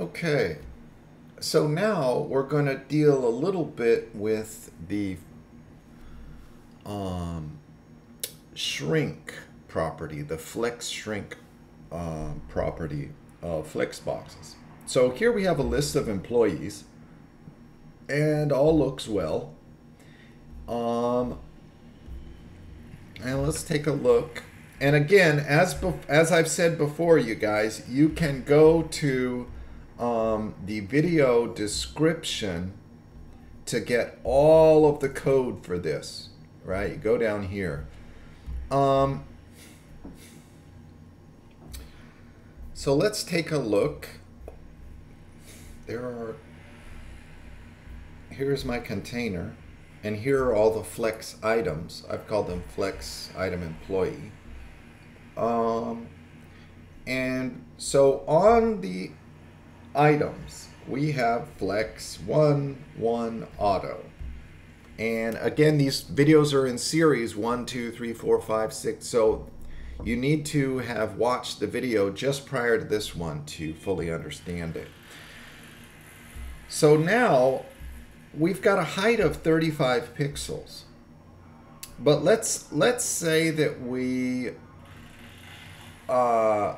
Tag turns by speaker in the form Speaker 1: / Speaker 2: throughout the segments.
Speaker 1: Okay, so now we're going to deal a little bit with the um, shrink property, the flex shrink um, property of flex boxes. So here we have a list of employees and all looks well. Um, and let's take a look. And again, as as I've said before, you guys, you can go to um, the video description to get all of the code for this. Right, you go down here. Um, so let's take a look. There are. Here's my container. And here are all the flex items. I've called them flex item employee. Um, and so on the items, we have flex 1, 1 auto. And again, these videos are in series 1, 2, 3, 4, 5, 6. So you need to have watched the video just prior to this one to fully understand it. So now we've got a height of 35 pixels. But let's let's say that we uh,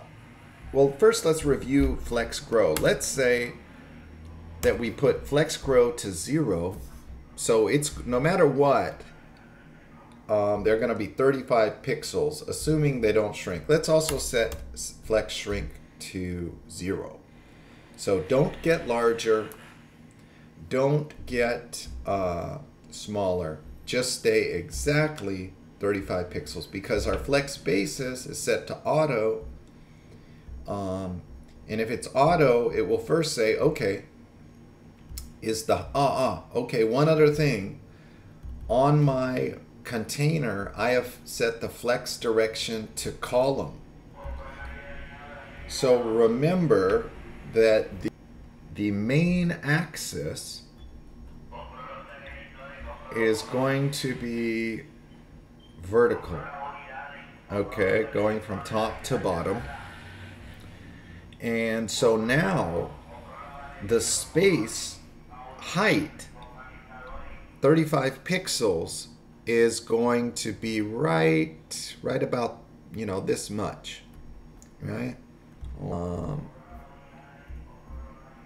Speaker 1: well first let's review flex grow. Let's say that we put flex grow to zero. So it's no matter what, um, they're going to be 35 pixels, assuming they don't shrink. Let's also set flex shrink to zero. So don't get larger, don't get uh, smaller. Just stay exactly 35 pixels because our flex basis is set to auto. Um, and if it's auto, it will first say, okay, is the, uh-uh, okay, one other thing. On my container, I have set the flex direction to column. So remember that the, the main axis is going to be vertical. Okay, going from top to bottom. And so now the space height 35 pixels is going to be right right about you know this much right? Um,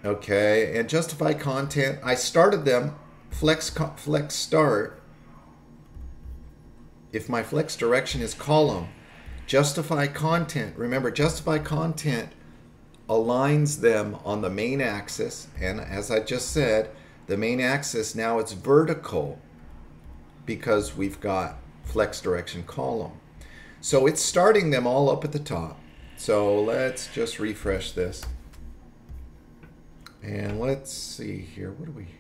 Speaker 1: okay and justify content. I started them flex flex start. If my flex direction is column justify content. Remember justify content aligns them on the main axis and as I just said the main axis now it's vertical because we've got flex direction column. So it's starting them all up at the top. So let's just refresh this. And let's see here what do we have?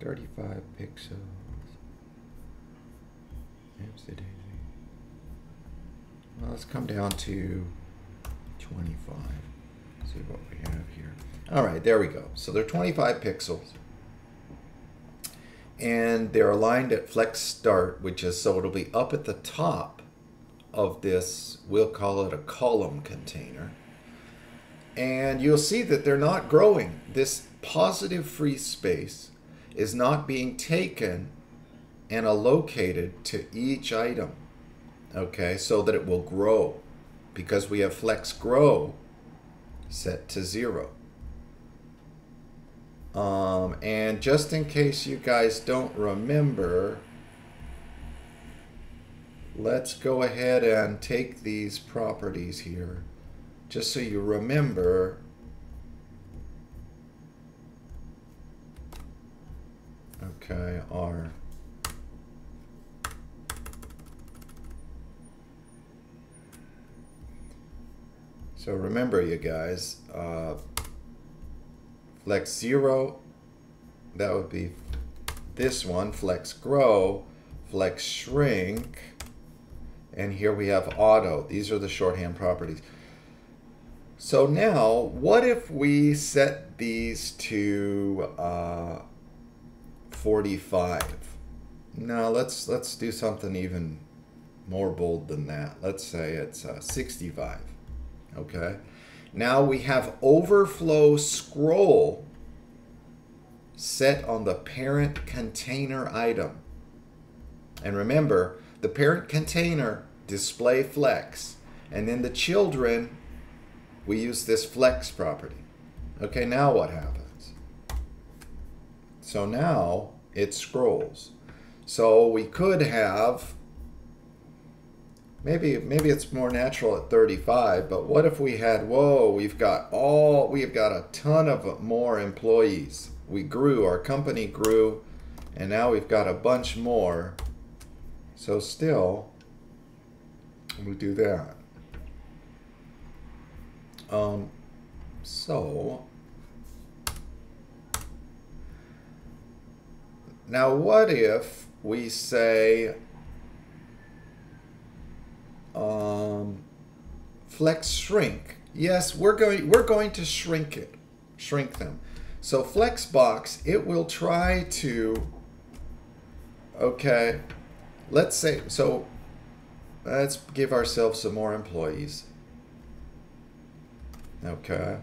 Speaker 1: 35 pixels. Well, let's come down to 25. See what we have here. All right, there we go. So they're 25 pixels. And they're aligned at flex start, which is so it'll be up at the top of this, we'll call it a column container. And you'll see that they're not growing. This positive free space is not being taken and allocated to each item, okay, so that it will grow because we have flex grow set to zero. Um, and just in case you guys don't remember, let's go ahead and take these properties here just so you remember Okay, R. So remember you guys, uh, flex zero, that would be this one, flex grow, flex shrink, and here we have auto. These are the shorthand properties. So now, what if we set these to uh, 45. Now let's let's do something even more bold than that. Let's say it's uh, 65. Okay, Now we have overflow scroll set on the parent container item. And remember, the parent container display flex. And then the children, we use this flex property. Okay, now what happens? So now it scrolls. So we could have maybe maybe it's more natural at 35 but what if we had whoa we've got all we've got a ton of more employees. We grew our company grew and now we've got a bunch more. So still we do that. Um so now what if we say um, flex shrink. Yes, we're going we're going to shrink it, shrink them. So Flexbox, it will try to. Okay, let's say so. Let's give ourselves some more employees. Okay.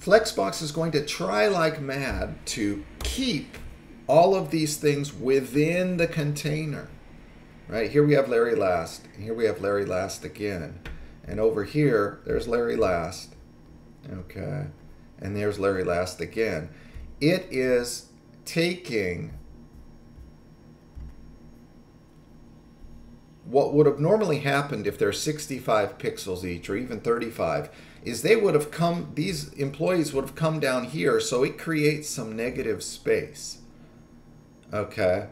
Speaker 1: Flexbox is going to try like mad to keep all of these things within the container right? Here we have Larry Last. Here we have Larry Last again. And over here, there's Larry Last. Okay. And there's Larry Last again. It is taking what would have normally happened if they're 65 pixels each or even 35 is they would have come these employees would have come down here so it creates some negative space okay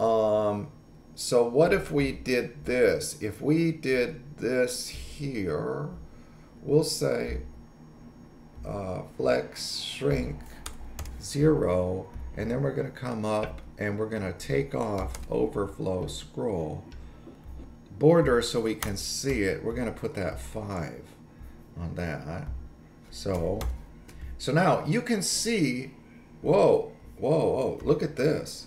Speaker 1: um, so what if we did this? If we did this here, we'll say uh, flex shrink zero, and then we're going to come up and we're going to take off overflow scroll border so we can see it. We're going to put that five on that. So, so now you can see, whoa, whoa, whoa, look at this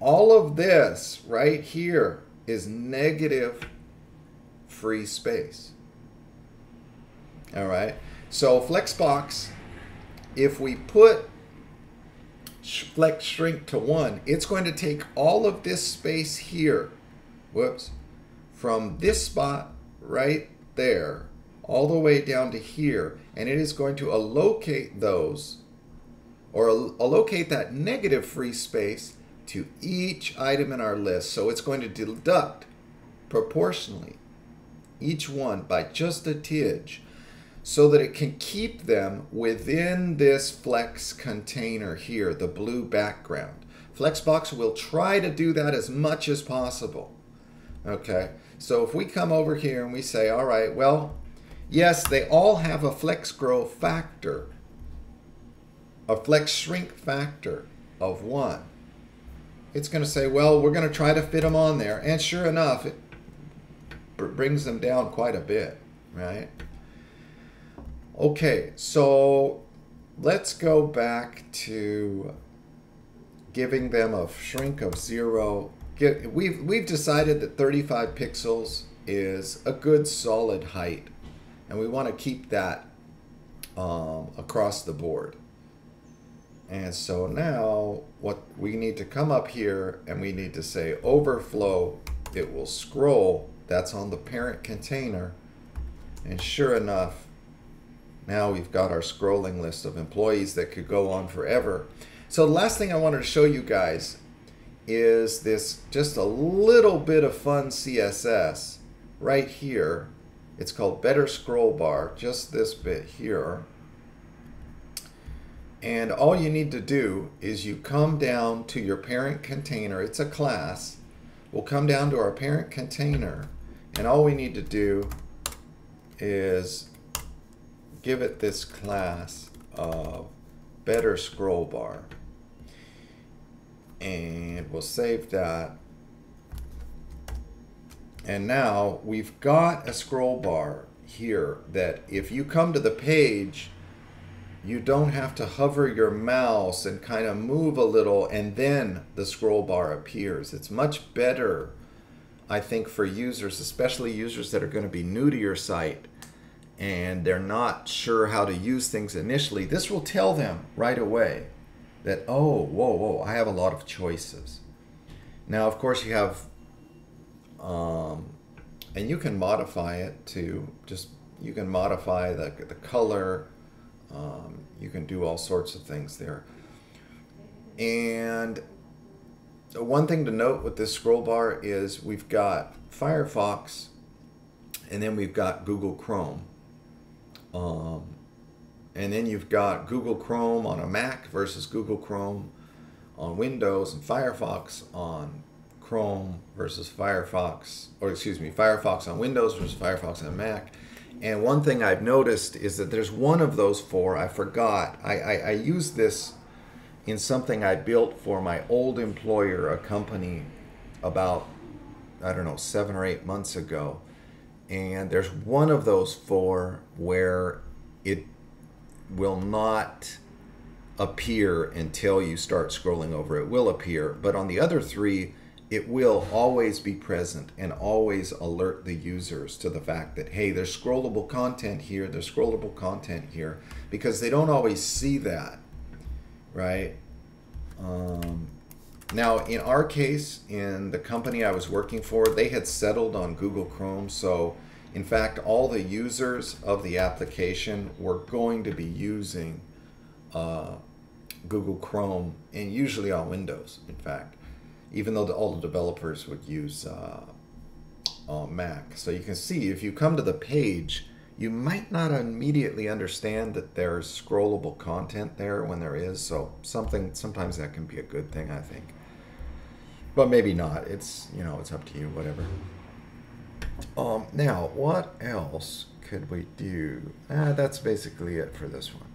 Speaker 1: all of this right here is negative free space. All right. So Flexbox, if we put flex shrink to one, it's going to take all of this space here, whoops, from this spot right there all the way down to here, and it is going to allocate those or allocate that negative free space to each item in our list. So it's going to deduct proportionally each one by just a tidge so that it can keep them within this flex container here, the blue background. Flexbox will try to do that as much as possible. Okay, so if we come over here and we say, all right, well, yes, they all have a flex grow factor, a flex shrink factor of one it's going to say, well, we're going to try to fit them on there. And sure enough, it brings them down quite a bit, right? Okay, so let's go back to giving them a shrink of zero. We've, we've decided that 35 pixels is a good solid height, and we want to keep that um, across the board. And so now what we need to come up here and we need to say overflow, it will scroll, that's on the parent container. And sure enough, now we've got our scrolling list of employees that could go on forever. So the last thing I wanted to show you guys is this just a little bit of fun CSS right here. It's called Better Scroll Bar, just this bit here. And all you need to do is you come down to your parent container. It's a class. We'll come down to our parent container. And all we need to do is give it this class of better scroll bar. And we'll save that. And now we've got a scroll bar here that if you come to the page you don't have to hover your mouse and kind of move a little and then the scroll bar appears. It's much better, I think, for users, especially users that are going to be new to your site and they're not sure how to use things initially, this will tell them right away that, oh, whoa, whoa, I have a lot of choices. Now, of course, you have, um, and you can modify it to just, you can modify the, the color, um, you can do all sorts of things there. And one thing to note with this scroll bar is we've got Firefox and then we've got Google Chrome. Um, and then you've got Google Chrome on a Mac versus Google Chrome on Windows and Firefox on Chrome versus Firefox, or excuse me, Firefox on Windows versus Firefox on Mac. And one thing I've noticed is that there's one of those four I forgot. I, I, I used this in something I built for my old employer, a company, about, I don't know, seven or eight months ago. And there's one of those four where it will not appear until you start scrolling over. It will appear, but on the other three, it will always be present and always alert the users to the fact that, hey, there's scrollable content here, there's scrollable content here, because they don't always see that right? Um, now, in our case, in the company I was working for, they had settled on Google Chrome. So, in fact, all the users of the application were going to be using uh, Google Chrome, and usually on Windows, in fact, even though the, all the developers would use uh, Mac. So you can see if you come to the page, you might not immediately understand that there's scrollable content there when there is. So something sometimes that can be a good thing, I think. But maybe not. It's you know it's up to you. Whatever. Um, now what else could we do? Ah, that's basically it for this one.